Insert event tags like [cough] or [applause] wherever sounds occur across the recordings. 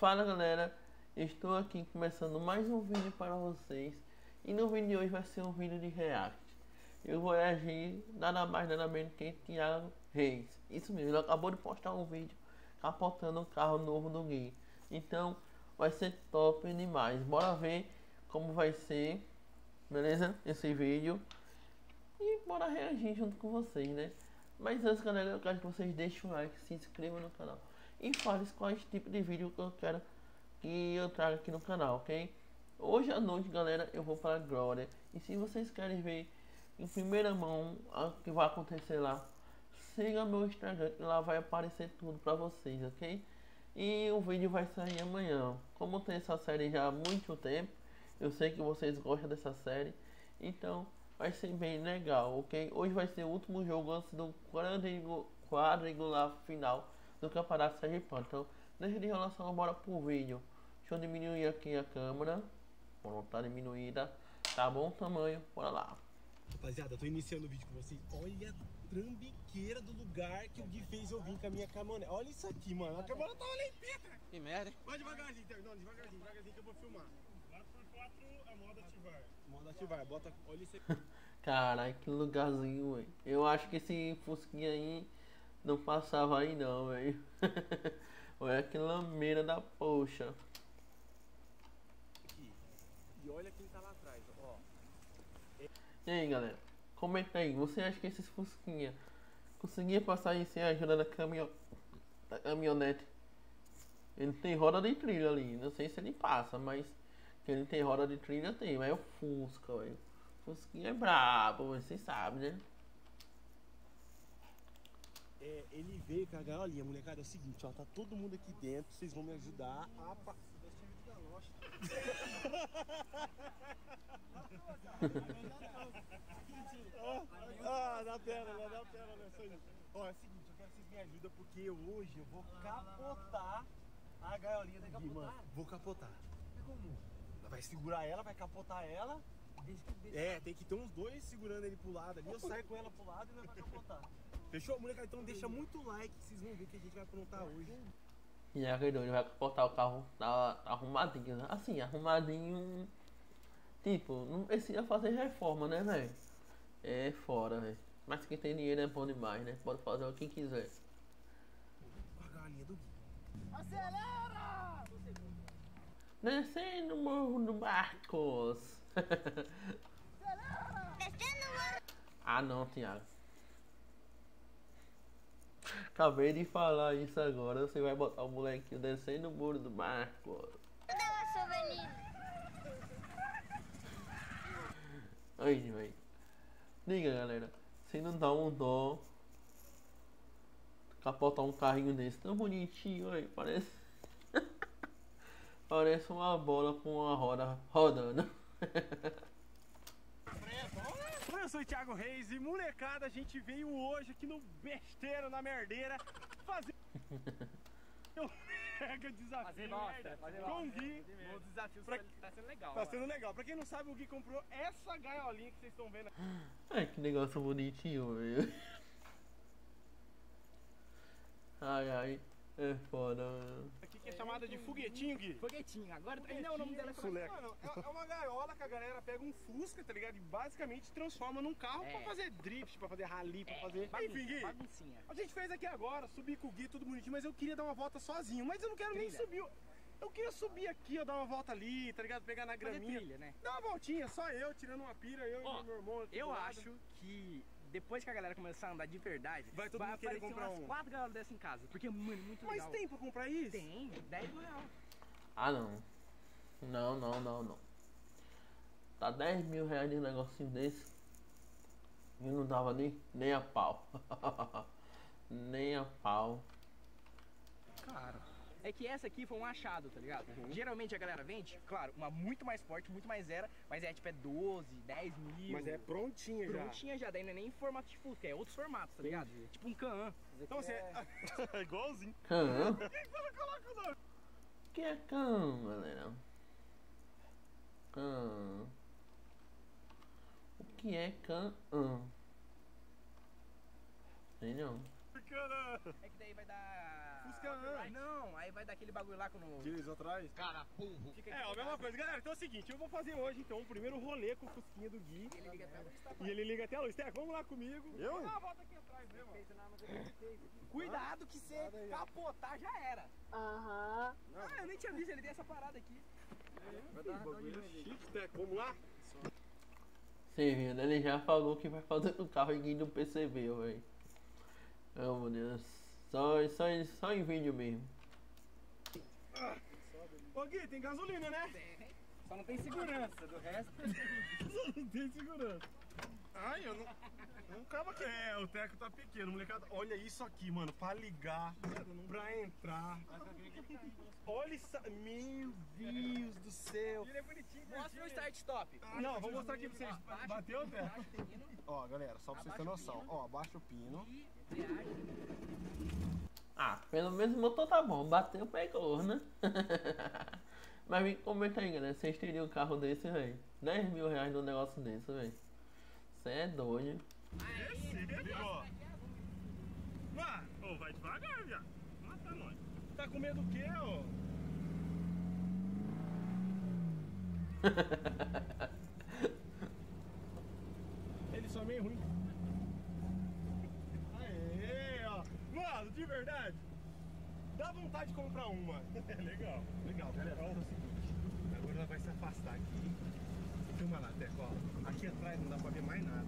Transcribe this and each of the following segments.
Fala galera, estou aqui começando mais um vídeo para vocês e no vídeo de hoje vai ser um vídeo de react. Eu vou reagir nada mais nada menos que Thiago Reis. Isso mesmo, ele acabou de postar um vídeo capotando o carro novo do Gui. Então vai ser top demais. Bora ver como vai ser, beleza? Esse vídeo. E bora reagir junto com vocês, né? Mas antes galera, eu quero que vocês deixem o like, se inscrevam no canal e fale quais tipo de vídeo que eu quero que eu traga aqui no canal, ok? Hoje à noite, galera, eu vou para Glória. E se vocês querem ver em primeira mão o que vai acontecer lá, siga meu Instagram que lá vai aparecer tudo para vocês, ok? E o vídeo vai sair amanhã. Como tem essa série já há muito tempo, eu sei que vocês gostam dessa série, então vai ser bem legal, ok? Hoje vai ser o último jogo antes do quadrangular final do Campeonato Sergipano. Então, deixa de enrolação, bora pro vídeo. Deixa eu diminuir aqui a câmera. Pronto, tá diminuída. Tá bom o tamanho, bora lá. Rapaziada, tô iniciando o vídeo com vocês. Olha a trambiqueira do lugar que o Gui fez eu vir com a minha caminhonete. Olha isso aqui, mano. A caminhonete tava limpinha. Que merda, hein? Vai devagarzinho, não, devagarzinho, devagarzinho que eu vou filmar. 4x4 é modo ativar. Modo ativar, bota. Olha isso aqui. [laughs] Caralho, que lugarzinho, velho. Eu acho que esse Fusquinha aí não passava aí não, velho. [laughs] Olha que lameira da poxa. E olha quem tá lá atrás, ó. E aí, galera? Comenta aí, você acha que esses Fusquinha conseguia passar aí sem a ajuda da, caminho... da caminhonete? Ele tem roda de trilha ali, não sei se ele passa, mas que ele tem roda de trilha tem, mas é o Fusca, velho. Fusquinha é brabo, vocês sabem, né? É, ele veio com a gaiolinha, molecada. É o seguinte, ó, tá todo mundo aqui dentro, vocês vão me ajudar a. Pa... [laughs] ah, dá pena, né? Dá pena, né? Ó, é o seguinte, eu quero que vocês me ajudem porque hoje eu vou capotar a gaiolinha daqui, mano. Vou capotar. Como? Vai segurar ela, vai capotar ela. É, tem que ter uns dois segurando ele pro lado ali. Eu saio com ela pro lado e nós vai capotar. Fechou, molecada? Então deixa muito like que vocês vão ver que a gente vai aprontar hoje. E a ele vai capotar o carro tá, arrumadinho, né? Assim, arrumadinho. Tipo, não precisa fazer reforma, né, velho? É fora, velho. Mas quem tem dinheiro é bom demais, né? Pode fazer o que quiser. A galinha do. Acelera! Descendo o morro do Marcos. [laughs] ah não, Thiago. Acabei de falar isso agora. Você vai botar o molequinho descendo o muro do Marcos. Cadê o souvenir? Aí, velho. Diga, galera. Se não dá um dó capotar um carrinho desse tão bonitinho, aí parece. [laughs] parece uma bola com uma roda rodando. Eu sou o Thiago Reis e molecada, a gente veio hoje aqui no Besteiro, na Merdeira, fazer [laughs] um mega desafio Fazer bosta, fazer bosta. com o Gui. O desafio Pra- tá sendo legal. Tá sendo legal. Pra quem não sabe, o Gui comprou essa gaiolinha que vocês estão vendo aqui. Ai, que negócio bonitinho, velho. [laughs] Ai, ai. É foda, mano. Que é chamada de foguetinho, Gui. Foguetinho, agora ainda o nome dela é foguetinho. Mano, é é uma gaiola que a galera pega um Fusca, tá ligado? E basicamente transforma num carro É. pra fazer drift, pra fazer rally, pra fazer. Bagunça, Enfim, Gui. baguncinha. A gente fez aqui agora, subi com o Gui, tudo bonitinho, mas eu queria dar uma volta sozinho. Mas eu não quero nem Trilha. subir. o- Eu queria subir aqui, ó, dar uma volta ali, tá ligado? Pegar na Fazer graminha. trilha, né? Dar uma voltinha, só eu, tirando uma pira, eu Ó, e meu irmão. Eu acho que depois que a galera começar a andar de verdade, Vai todo mundo querer aparecer comprar umas um. quatro gaiolas dessas em casa. Porque, mano, muito Mas legal. tem pra comprar isso? Tem, 10 mil reais. Ah, não. Não, não, não, não. Tá 10 mil reais de um negocinho desse. E não dava nem, nem a pau. [laughs] nem a pau. Cara. É que essa aqui foi um achado, tá ligado? Uhum. Geralmente a galera vende, claro, uma muito mais forte, muito mais zero, mas é tipo é 12, 10 mil. Mas é prontinha já. Prontinha já, daí não é nem em formato de Fusca, é outros formatos, tá ligado? Tipo um Can. Então você. É [laughs] igualzinho. Can? Coloca o nome. O que é can, galera? Can. O que é can? Sei não. Fuscana! É que daí vai dar. Fusca, Não, aí vai dar aquele bagulho lá quando. Aqueles atrás. Cara, burro. É, a mesma coisa. Galera, então é o seguinte, eu vou fazer hoje então o primeiro rolê com o Fusquinha do Gui. Ele liga até a luz, tá? E ele liga até a luz. Teco, vamos lá comigo. Eu? Não, volta aqui atrás mesmo. Cuidado que você capotar já era. Aham. Ah, eu nem tinha visto, ele tem essa parada aqui. Chique, Teco, vamos lá? Você viu, né? Ele já falou que vai fazer no carro e ninguém não percebeu, velho. Oh, meu Deus. Só, só, só em vídeo mesmo. Ô Gui, tem gasolina, né? Só não tem segurança, do resto. [laughs] não tem segurança. Ai, eu não. Não acaba aqui. É, o teco tá pequeno, molecada. Olha isso aqui, mano. Pra ligar, pra entrar. Olha isso. Meu Deus do céu. Ele é bonitinho. Mostra o start stop. Não, vou mostrar aqui pra vocês. Bateu o teco. Ó, galera, só pra vocês terem noção. Ó, abaixa o pino. e. Ah, pelo menos o motor tá bom. Bateu, pegou, né? [laughs] Mas me comenta aí, galera. Vocês teriam um carro desse, velho? 10 mil reais num negócio desse, velho. Você é doido. Ligou. Vai, ô, vai devagar, viado. Mata nós. Tá com medo do quê, ó? [laughs] Ele só é meio ruim. Aê, ó. Mano, de verdade. Vontade de comprar uma. [laughs] legal, legal, galera. Ó, é o seguinte. Agora ela vai se afastar aqui. Filma lá, Teco, ó. Aqui atrás não dá pra ver mais nada.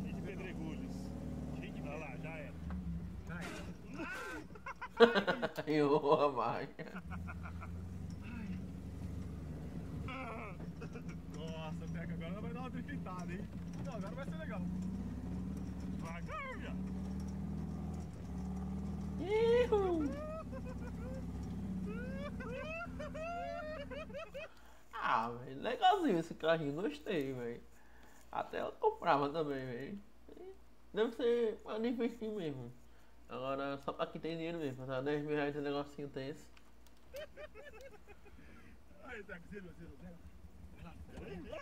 Cheio de pedregulhos. Cheio de. Olha lá, já era. Já era. [laughs] Eu a marca. Nossa, Teco, agora ela vai dar uma driftada, hein? Não, agora vai ser legal. Devagar, viado. Ihu. Ah, velho, legalzinho esse carrinho, gostei, velho. Até eu comprava também, velho. Deve ser pra investir mesmo. Agora, só pra quem tem dinheiro mesmo, tá? 10 mil reais um negocinho desse. Aí, Teco, zero, zero, zero. Vai lá.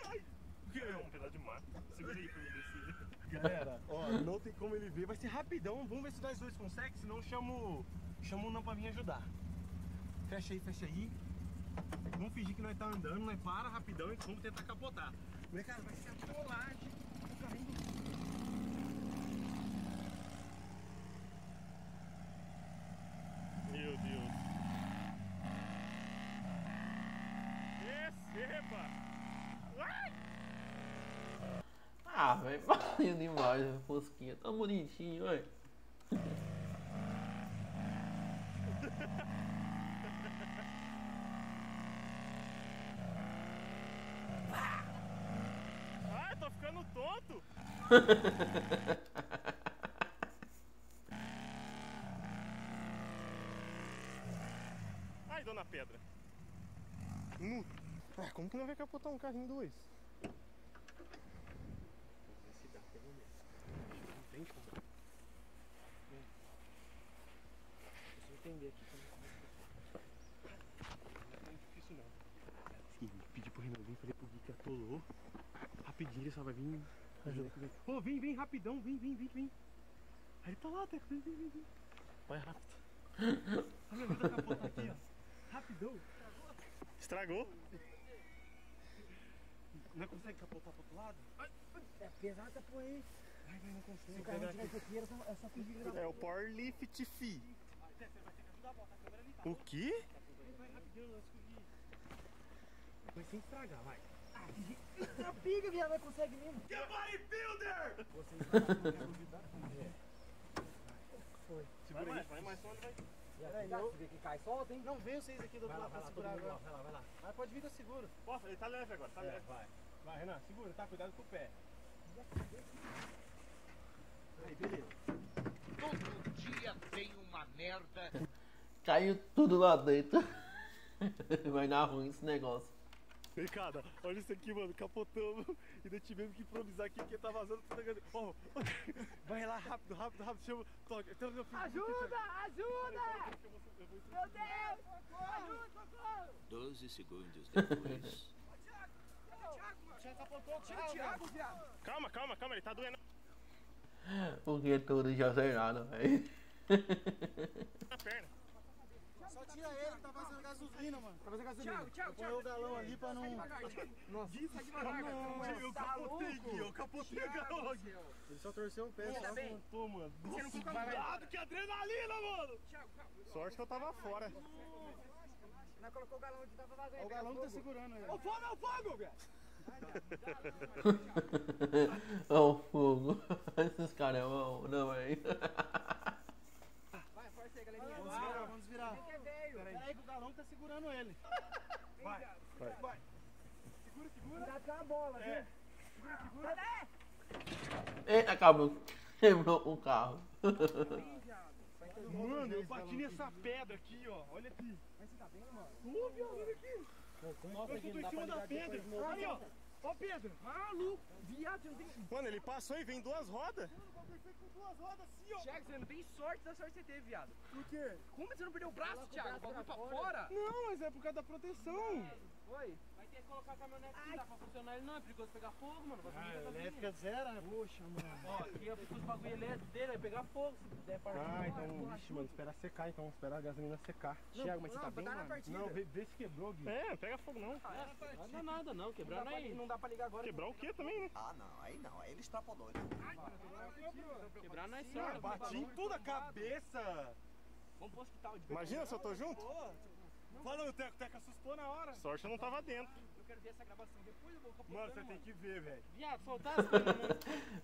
Ai, o que é um pedaço de mato? Segura aí pra mim descer. Galera, ó, não tem como ele ver, vai ser rapidão. Vamos ver se nós dois conseguem, senão eu chamo, chamo o Nan pra vir ajudar. Fecha aí, fecha aí. Vamos fingir que nós tá andando, nós para rapidão e vamos tentar capotar. Mas, cara, vai ser a colagem do do Meu Deus. Receba! Ai! Ah, velho, [laughs] valeu demais, velho, Fusquinha. Tão bonitinho, velho. [laughs] Ai, tô ficando tonto! [laughs] Ai, dona Pedra. Nu. Ah, como que não vai capotar um carrinho dois? Não tem como. Deixa eu entender aqui como Não é difícil não. Sim, pedi pro Renan vir, falei pro Gui que atolou. Rapidinho ele só vai vir. Ô, vem, vem, rapidão, vem, vem, vem, vem. Aí ele tá lá, Teco, vem, vem, vem, vem. Vai rápido. Olha, aqui, ó. Rapidão. Estragou? Não consegue capotar pro outro lado? É pesada, pô, aí. vai, vai, não consigo. Se o carro tiver isso aqui, é só, é só fingir que É o Power Lift Fi. O quê? Vai rapidão, antes que o Gui. Vai sem estragar, vai. A piga, viado, não consegue mesmo. Que bodybuilder! Vocês vão na velocidade. Foi. Segura aí, vai mais só vai. Peraí, que cai, solta, hein? Não, vem vocês aqui do outro Vai lado vai pra segurar agora. vai lá, vai lá. Mas pode vir que eu seguro. Posso? Ele tá leve agora, tá É, leve. vai. Vai, Renan, segura, tá? Cuidado com o pé. Aí, beleza. Todo dia tem uma merda. Caiu tudo lá dentro. [laughs] Vai dar ruim esse negócio. Vem cá, Dá. olha isso aqui, mano. Capotamos e daí tivemos que improvisar aqui porque tá vazando tudo. Ó, vai lá rápido, rápido, rápido. Chama. Toca. Então, eu Ajuda! Ajuda! Meu Deus! Ajuda, socorro! 12 segundos depois. Calma, calma, calma, ele tá doendo. Porque tudo já zerado, velho. Na perna. Tira ele tá fazendo gasolina, mano. Tá fazendo gasolina. Thiago, Thiago, Põe o galão ali pra não. Nossa. Sai devagar, eu Tá capotei aqui, eu capotei o galão. Ele só torceu o pé, só. bem. Tô, mano. Não Nossa, cuidado, que adrenalina, mano. Sorte que eu tava fora. Nós colocou o galão tava vazando. Olha o galão que tá segurando ele. Ô, fogo, [laughs] é o fogo, velho. Ó o fogo. Esses caras é o. Não, é. [laughs] Vai, força aí, galerinha. Vamos desvirar, vamos desvirar. Quem que é velho? Pera aí que o galão tá segurando ele. [laughs] Vai. Vai. Segura, segura. Dá com a bola, viu? É. Segura, segura. Sai Eita, acabou. [laughs] Quebrou o carro. Mano, eu bati nessa pedra aqui, ó. Olha aqui. Mas você tá bem, mano? Ô, viado, olha aqui. Nossa, Eu tô em cima da pedra. Aí, ó. Ó, Pedro. Maluco. Viado, você não tem... Mano, ele passou e vem duas rodas. com duas rodas assim, ó. Thiago, você não tem sorte da sorte que você teve, viado. Por quê? Como você não perdeu o braço, Thiago? O bagulho pra fora. Não, mas é por causa da proteção. Foi. Vai ter que colocar a caminhonete que dá pra funcionar ele não, é perigoso pegar fogo, mano. Vai Ah, muita elétrica zero, né? Poxa, mano. Ó, aqui eu fico os bagulho elétrico dele, vai pegar fogo se der para Ah, então, vixe, mano, esperar secar, então, esperar a gasolina secar. Thiago, mas você tá bem, mano? Não, vê, vê se quebrou, Gui. É, não pega fogo não. Não dá nada não, Não quebrar não pra, é não dá pra ligar agora. Quebrar o quê também, né? Ah, não, aí não, aí ele extrapolou. Ele... Quebrar não é Ah, certo. bati em tudo a cabeça. Vamos pro hospital de Imagina se eu tô junto. Fala, o Teco, o Teco assustou na hora. Sorte eu não tava dentro. Eu quero ver essa gravação. Depois eu vou capotando, Mano, você tem que ver, velho. Viado, soltar as coisas, mano.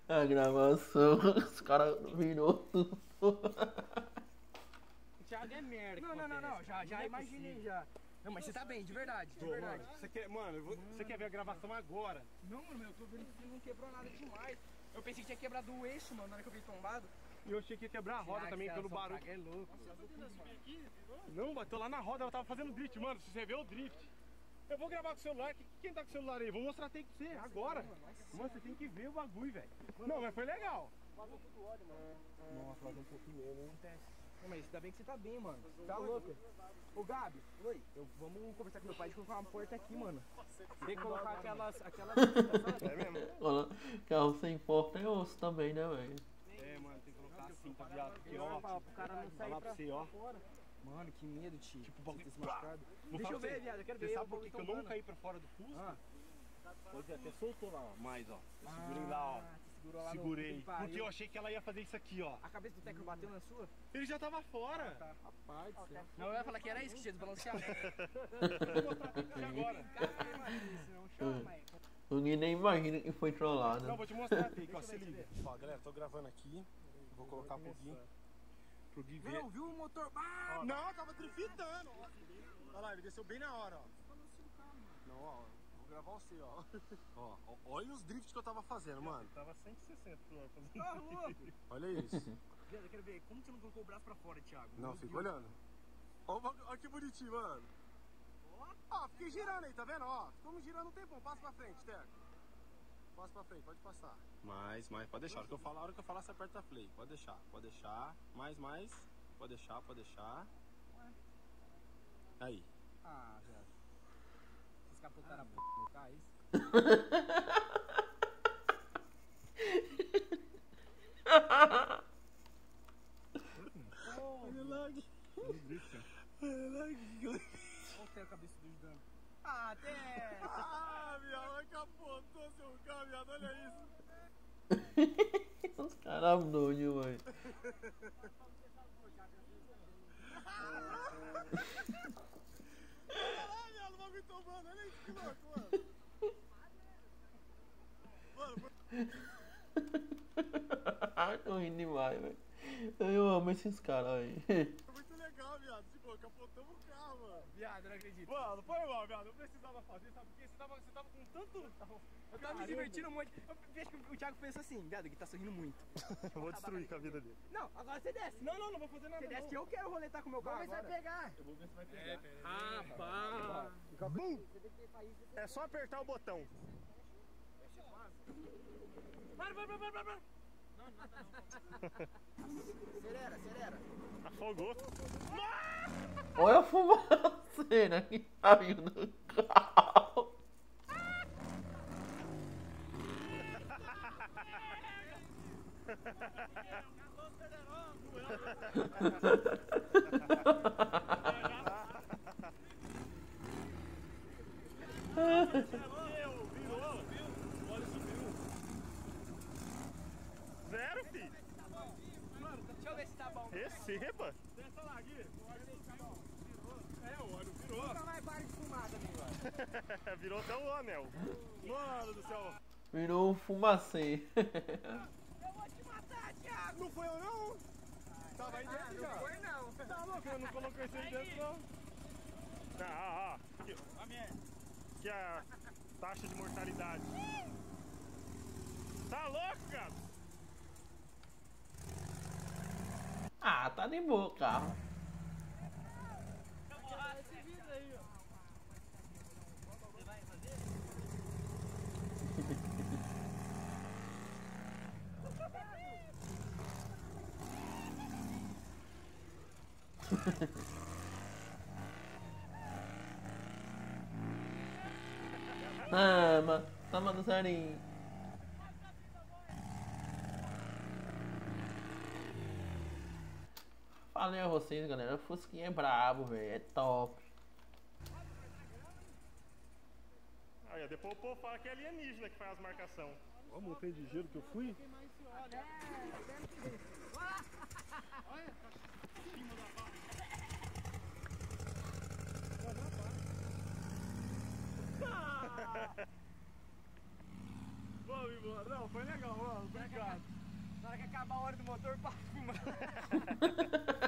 A [laughs] gravação. Os caras virou tudo. O Thiago é merda. Não, não, não, não. Já, já é imaginei, já. Não, mas você tá bem, de verdade, de verdade. você quer, mano, você quer ver a gravação agora? Não, mano, eu tô vendo que não quebrou nada demais. Eu pensei que tinha quebrado o eixo, mano, na hora que eu vi tombado. E eu achei que ia quebrar a roda Será também que pelo barulho. É louco. Não, bateu lá na roda, ela tava fazendo drift, mano. Se você vê o drift. Eu vou gravar com o celular. que- Quem tá com o celular aí? Vou mostrar a take pra você agora. Mano, você tem que ver o bagulho, velho. Não, mas foi legal. Nossa, vazou um pouquinho hein? Não, mas ainda bem que você tá bem, mano. Tá louco? Ô, Gabi, oi. Eu, vamos conversar com meu pai de colocar uma porta aqui, mano. Tem que colocar aquelas. aquelas [laughs] É mesmo? Olha, Carro sem porta é osso também, né, velho? É, mano, tem que colocar assim, tá ligado? Porque, ó, pra- pro cara não sair falar pra pra você, ó. fora. Mano, que medo, tio. Tipo, o Você bagulho- se machucado. Deixa falar eu ver, você. viado. Eu quero Você ver. sabe o por que eu não caí pra fora do Fusca? Ah. Pois é, até soltou lá, mais, ó. Eu segurei lá, ó. Ah, você segurou lá Segurei. no. Porque eu achei que ela ia fazer isso aqui, ó. A cabeça do Tecno bateu na sua? Ele já tava fora. Rapaz do céu. Não, eu ia falar que era isso que tinha desbalanceado. [laughs] Vou mostrar pra você agora. Não chama, mas... O Gui nem imagina que foi trollado. Não, vou te mostrar a take, ó. Se liga. Ó, galera, tô gravando aqui. Vou colocar pro Gui. Pro Gui ver. Não, viu o motor? Ah, Não, tava driftando. ó. Olha lá, ele desceu bem na hora, ó. Não, ó. Vou gravar você, ó. ó. ó, Olha os drifts que eu tava fazendo, mano. Tava 160 por hora fazendo. tá louco. Olha isso. Viado, eu quero ver. Como você não colocou o braço pra fora, Thiago? Não, fica Deus. olhando. Ó, o bagulho- Olha que bonitinho, mano. Ó, fiquei girando aí, tá vendo? Ó, ficamos girando um tempão. Passa pra frente, Teco. Passa pra frente, pode passar. Mais, mais, pode deixar. A hora que eu falar, a hora que eu falar, você aperta play. Pode deixar, pode deixar. Mais, mais. Pode deixar, pode deixar. Aí. Ah, viado. Vocês capotaram a p carro, é isso? Olha lá. Olha lá. Olha o cabeça do dano. Ah, até! Ah, viado, vai capotou seu carro, viado. Olha isso. [laughs] Os caras doidos, velho. Olha lá, viado, o bagulho tomando. Olha isso que louco, mano. [laughs] Mano, Tô rindo demais, velho. Eu amo esses caras [laughs] aí. Viado. Tipo, capotamos o carro, mano. Viado, eu não acredito. Mano, foi mal, viado. Eu precisava fazer, sabe por quê? Você tava, você tava com tanto. Eu tava me divertindo muito. Eu vejo que o Thiago pensa assim, viado, que tá sorrindo muito. [laughs] Eu vou destruir com a vida dele. Não, agora você desce. Não, não, não vou fazer nada. Você desce não. que eu quero roletar com o meu carro Vamos ver se vai pegar. Eu vou ver se vai pegar. Rapaz. Bum! É só apertar o botão. Para, para, para, para, para. Acelera, acelera. Afogou. Olha a fumaceira que saiu do carro. Meu, ver se tá bom. Receba. Lá, Gui. O óleo subiu. É, o óleo virou. Nunca mais para de fumar também, [laughs] virou até o anel. Mano do céu. Virou um fumacê. Eu vou te matar, Thiago. Não foi eu, não. Tava aí Ah, dentro já. não foi não. Tá louco, eu não coloquei isso aí dentro, não. Ah, ah, ah. Aqui, que é a taxa de mortalidade. Tá louco, cara? Ah, tá de boa o carro. Tama, tama do Sarinho. Falei a vocês, galera. O Fusquinha é brabo, velho. É top. Aí, depois o povo fala que é alienígena que faz as marcações. Ó, montei de gelo que eu fui. [laughs] Vamos embora. Não, foi legal, mano. Obrigado. Na hora que acabar a hora do motor, para fumar. [laughs]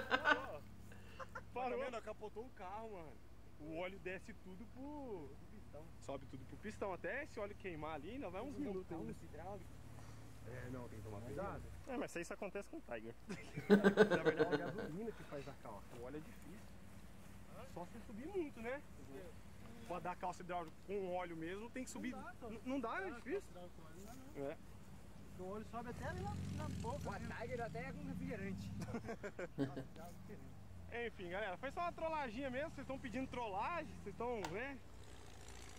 Parou. Tá vendo? Capotou o carro, mano. O óleo desce tudo pro... Sobe tudo pro pistão. Até esse óleo queimar ali, ainda vai uns minutos ainda. É, não, tem que tomar cuidado. É, mas isso acontece com o Tiger. [laughs] Na verdade, é a gasolina que faz a calça. O óleo é difícil. Só se subir muito, né? Pra dar calça hidráulica com óleo mesmo, tem que subir. N- Não dá, é difícil. É. O olho sobe até ali na, na boca. O Tiger até é com refrigerante. [laughs] Enfim, galera, foi só uma trolladinha mesmo. Vocês estão pedindo trollagem, vocês estão, né?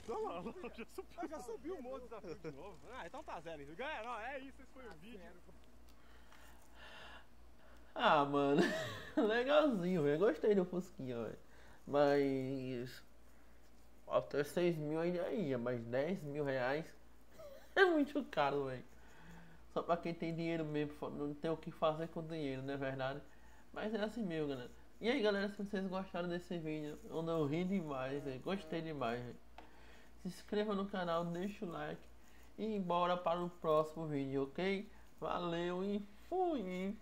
Então, lá, lá, já subiu. já subiu o modo desafio de novo. [laughs] Ah, então tá zero. Galera, ó, é isso, esse foi o vídeo. Ah, mano. [laughs] Legalzinho, velho. Gostei do Fusquinha, velho. Mas. Até 6 mil ainda ia, mas 10 mil reais [laughs] é muito caro, velho. Só pra quem tem dinheiro mesmo, não tem o que fazer com dinheiro, não é verdade? Mas é assim mesmo, galera. E aí, galera, se vocês gostaram desse vídeo, eu não ri demais. Gostei demais. Se inscreva no canal, deixa o like e bora para o próximo vídeo, ok? Valeu e fui!